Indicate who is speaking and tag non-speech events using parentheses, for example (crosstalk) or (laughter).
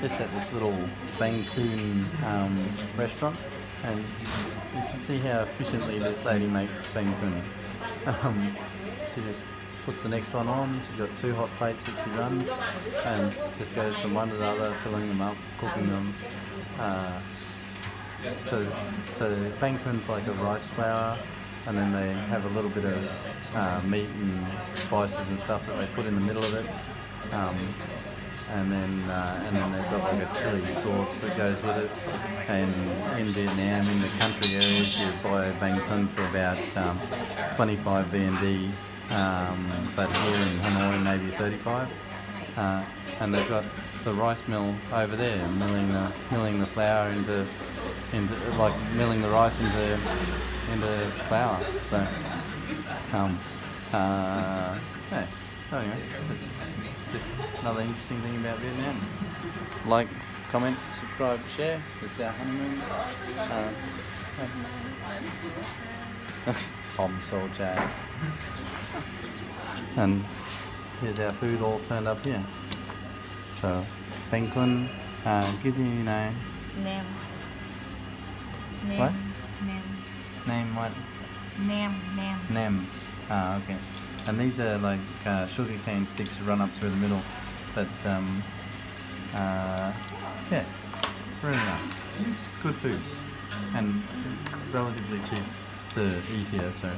Speaker 1: this at this little Banh Cuon um, restaurant, and you can see how efficiently this lady makes Banh Cuon. Um, she just puts the next one on. She's got two hot plates that she runs, and just goes from one to the other, filling them up, cooking them. Uh, so, so Banh Cuon's like a rice flour, and then they have a little bit of uh, meat and spices and stuff that they put in the middle of it. Um, and then uh, and then they've got like a chili sauce that goes with it. And in Vietnam, in the country areas, you buy banh cuon for about um, 25 VND, um, but here in Hanoi maybe 35. Uh, and they've got the rice mill over there, milling the milling the flour into into like milling the rice into into flour. So um, uh, yeah. So anyway, that's just another interesting thing about Vietnam. Like, comment, subscribe, share. This is our honeymoon. Uh, (laughs) Tom Sol Chad. And here's our food all turned up here. So, Kun, uh, gì này?
Speaker 2: Nem. Nem.
Speaker 1: What?
Speaker 2: Nem.
Speaker 1: Name what?
Speaker 2: Nem. Nem.
Speaker 1: Nem. Ah, okay. And these are like uh, sugar cane sticks run up through the middle. But um, uh, yeah, really nice. It's good food and relatively cheap to eat here. So